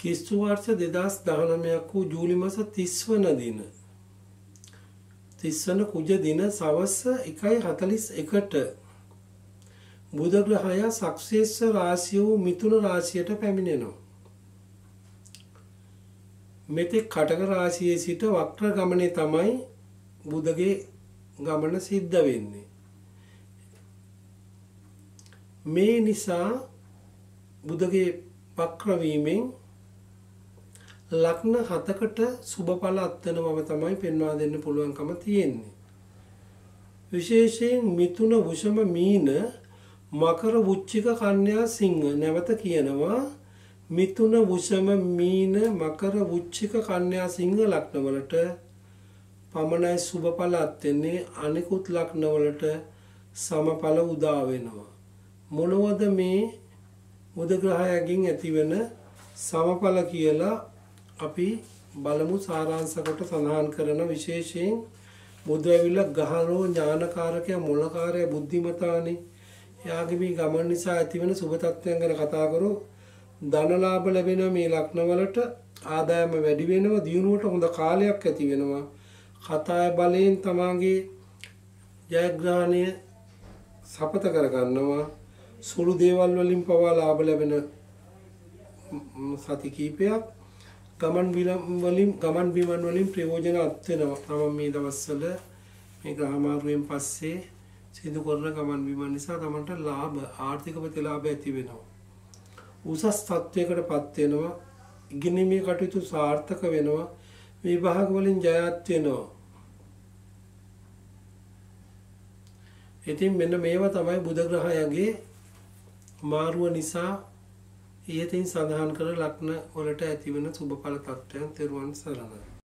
කිස්තු වර්ෂ 2019ක් වූ ජූලි මාස 30 වන දින 30 වන කුජ දින සවස් 1:41ට බුධ ග්‍රහය සක්සේස්ස රාශිය වූ මිථුන රාශියට පැමිණෙනවා. මෙතෙක් කටක රාශියේ සිට වක්‍ර ගමනේ තමයි බුදගේ ගමන සිද්ධ වෙන්නේ. මේ නිසා බුදගේ වක්‍රවීමෙන් ලක්න හතකට සුභඵල අත්වන මම තමයි පෙන්වා දෙන්න පුළුවන්කම තියෙන්නේ. විශේෂයෙන් මිතුන වුෂම මීන මකර වුච්චික කන්‍යා සිංහ නැවත කියනවා මිතුන වුෂම මීන මකර වුච්චික කන්‍යා සිංහ ලක්නවලට පමණයි සුභඵල අත්වෙන්නේ අනිකුත් ලක්නවලට සමඵල උදා වෙනවා. මොනවද මේ බුධ ග්‍රහයකින් ඇතිවෙන සමඵල කියලා අපි බලමු සාරාංශ කොට සඳහන් කරන විශේෂයෙන් බුදු ඇවිල්ලා ගහරෝ ඥානකාරකය මොළකාරය බුද්ධිමතානේ. එයාගේ මේ ගමන් නිසා ඇතිවෙන සුබ තත්ත්වයන් ගැන කතා කරෝ ධනලාභ ලැබෙන මේ ලක්නවලට. ආදායම වැඩි වෙනවා. දියුණුවට හොඳ කාලයක් ඇති වෙනවා. කතාය බලයෙන් තමාගේ ජයග්‍රහණය සපත කරගන්නවා. සුළු දේවල් වලින් පවා ලාභ ලැබෙන සති කීපයක්. ගමන් වලින් ගමන් බිමන් වලින් ප්‍රයෝජන අත් වෙනවා. තමන් මේ දවස්වල මේ ග්‍රහමාරුවෙන් පස්සේ සිදු කරන ගමන් බිමන් නිසා තමන්ට ලාභ ආර්ථික ප්‍රතිලාභ ඇති වෙනවා. උසස් තත්වයකට පත් වෙනවා. ඉගෙනීමේ කටයුතු සාර්ථක වෙනවා. විභාග වලින් ජයත් වෙනවා. ඉතින් මෙන්න මේවා තමයි බුධ ග්‍රහයගේ මාරුව නිසා ඉහතින් සඳහන් කර ලක්න වලට ඇතිවන සුභඵල තත්ත්වයන් තෙරුවන් සරණයි.